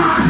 Ah!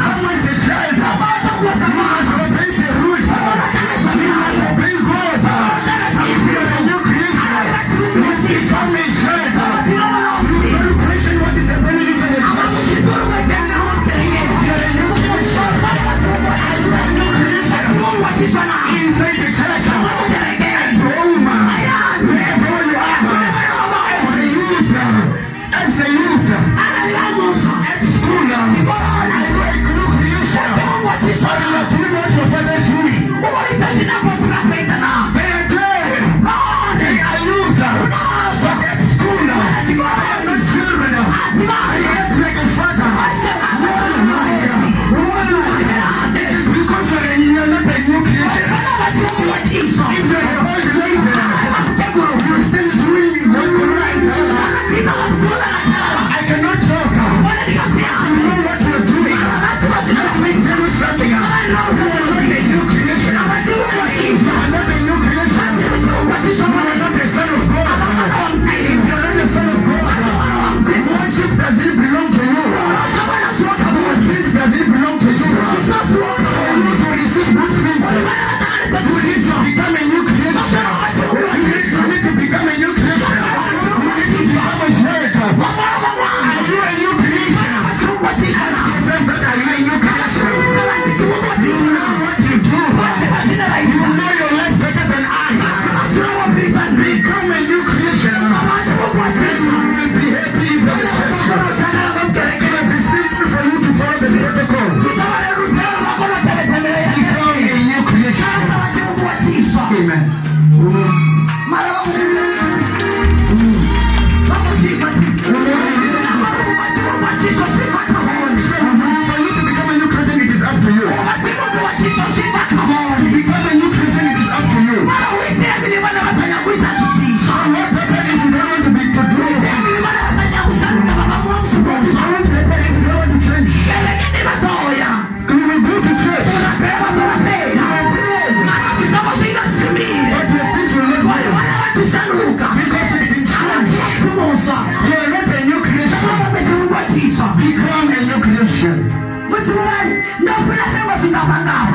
Shikabanga.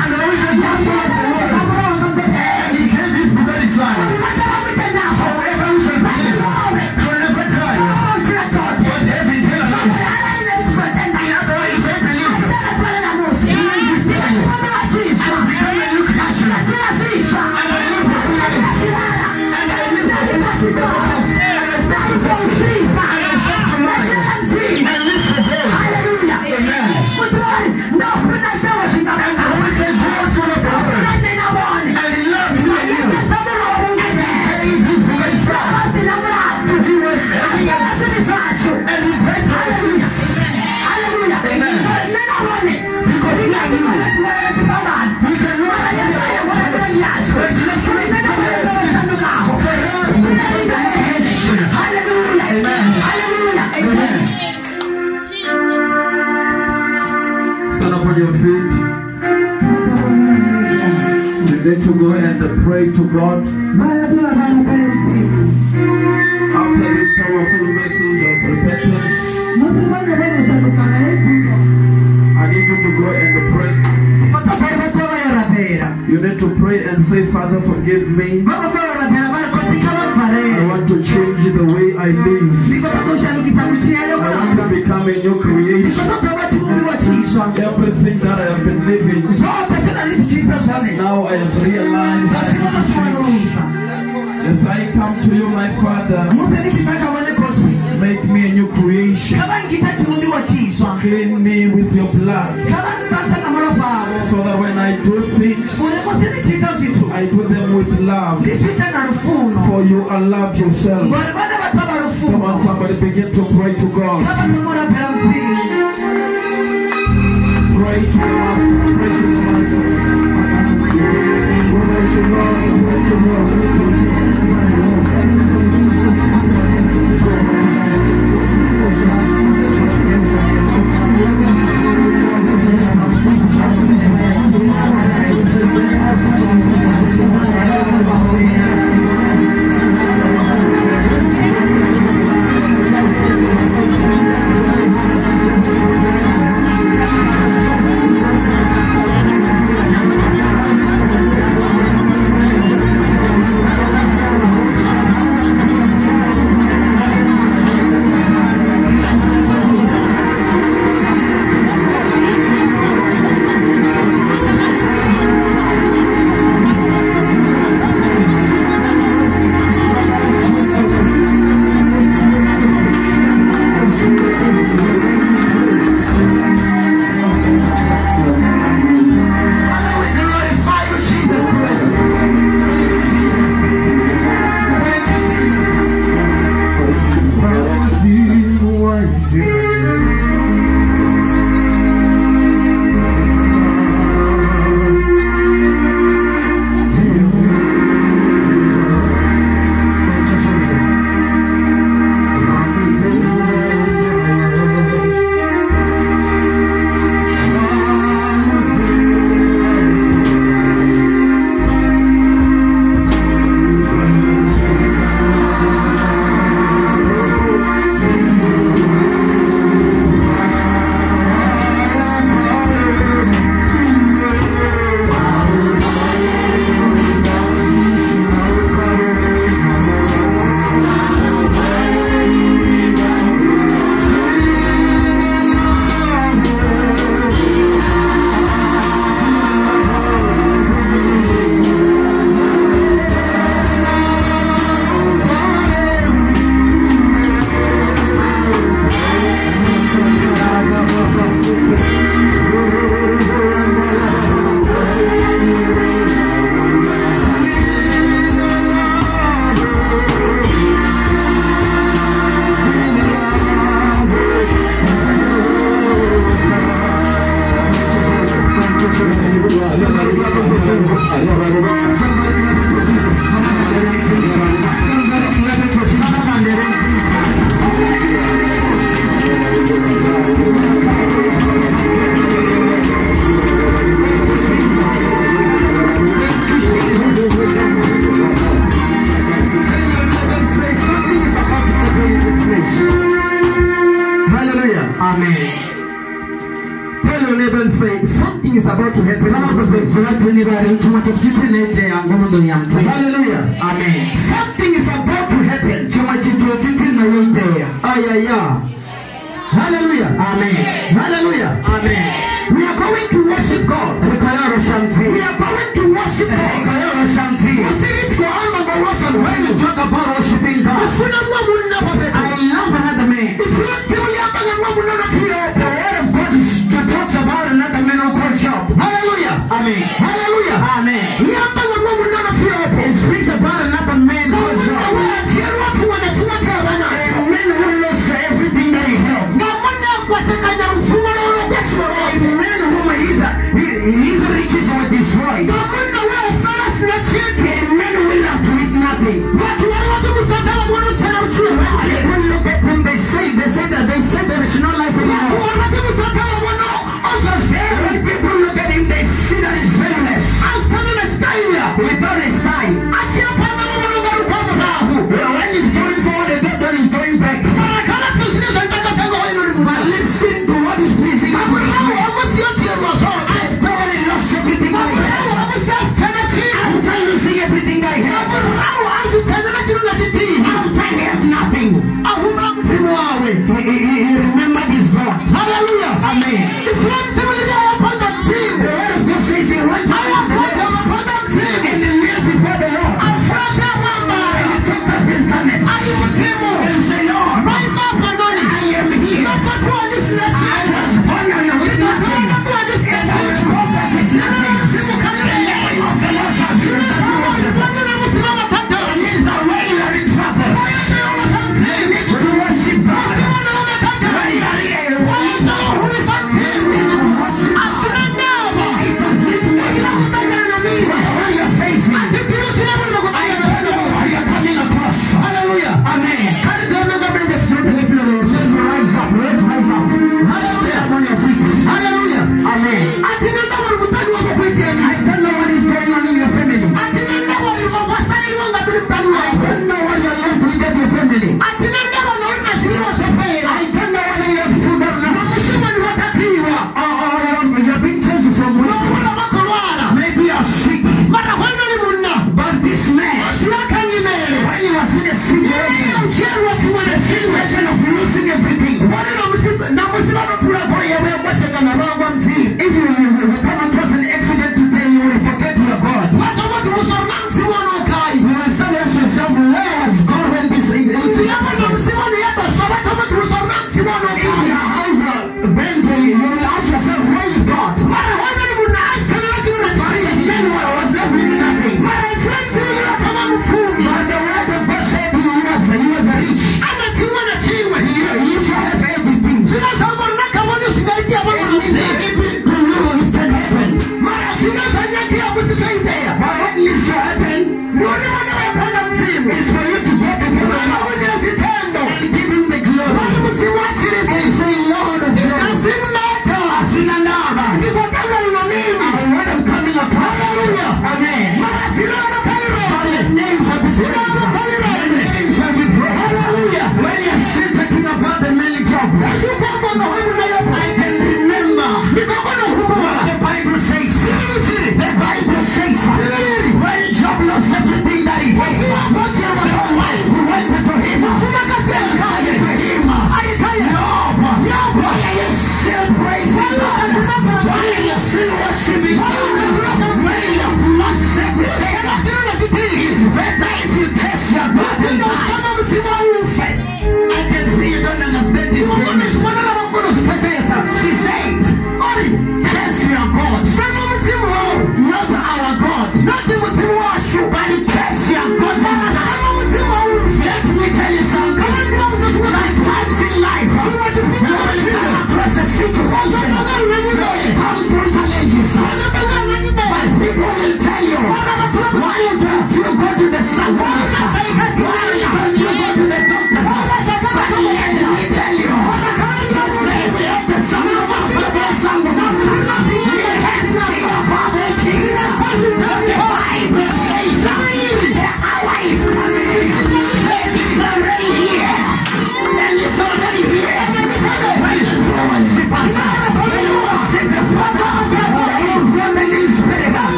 and pray to God. After this powerful message of repentance, I need you to go and pray. You need to pray and say, Father, forgive me. I want to change the way I live. Clean me with your blood. So that when I do things, I do them with love. For you are love yourself. Come on, somebody begin to pray to God. Pray to God. Pray to God. Pray to God. Pray to God. about to help you. Hallelujah. Amen. Something is about to happen. Ay, ay, ay. Hallelujah. Amen. Hallelujah. Amen. We are going to worship God. His riches were destroyed.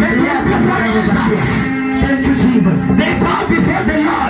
They can't Thank you, Jesus. They bow before the Lord.